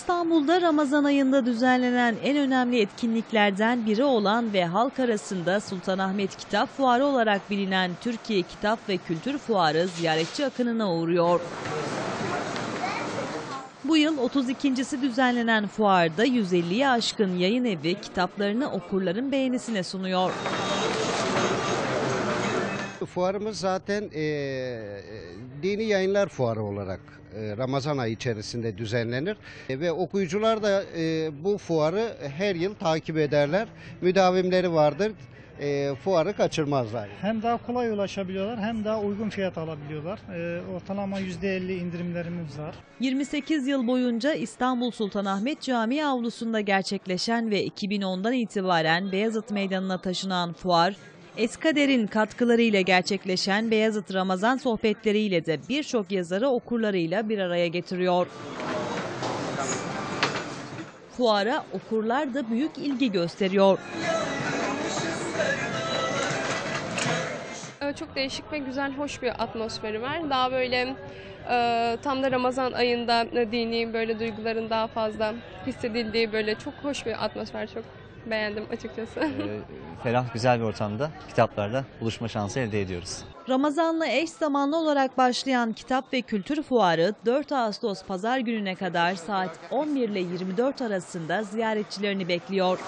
İstanbul'da Ramazan ayında düzenlenen en önemli etkinliklerden biri olan ve halk arasında Sultanahmet Kitap Fuarı olarak bilinen Türkiye Kitap ve Kültür Fuarı ziyaretçi akınına uğruyor. Bu yıl 32.si düzenlenen fuarda 150'ye aşkın yayın evi kitaplarını okurların beğenisine sunuyor. Fuarımız zaten eee, dini yayınlar fuarı olarak eee, Ramazan ayı içerisinde düzenlenir E, ve okuyucular da eee, bu fuarı her yıl takip ederler. Müdavimleri vardır. Eee, fuarı kaçırmazlar. Hem daha kolay ulaşabiliyorlar hem daha uygun fiyat alabiliyorlar. Ee, ortalama %50 indirimlerimiz var. 28 yıl boyunca İstanbul Sultanahmet Camii avlusunda gerçekleşen ve 2010'dan itibaren Beyazıt Meydanı'na taşınan fuar, Eskader'in katkılarıyla gerçekleşen Beyazıt Ramazan sohbetleriyle de birçok yazarı okurlarıyla bir araya getiriyor. Fuara okurlar da büyük ilgi gösteriyor. Ee, Çok değişik ve güzel, hoş bir atmosferi var. Daha böyle e, tam da Ramazan ayında e, dini böyle duyguların daha fazla hissedildiği böyle çok hoş bir atmosfer. Çok beğendim açıkçası. Ee, ferah güzel bir ortamda kitaplarla buluşma şansı elde ediyoruz. Ramazan'la eş zamanlı olarak başlayan Kitap ve Kültür Fuarı 4 Ağustos Pazar gününe kadar saat 11 ile 24 arasında ziyaretçilerini bekliyor.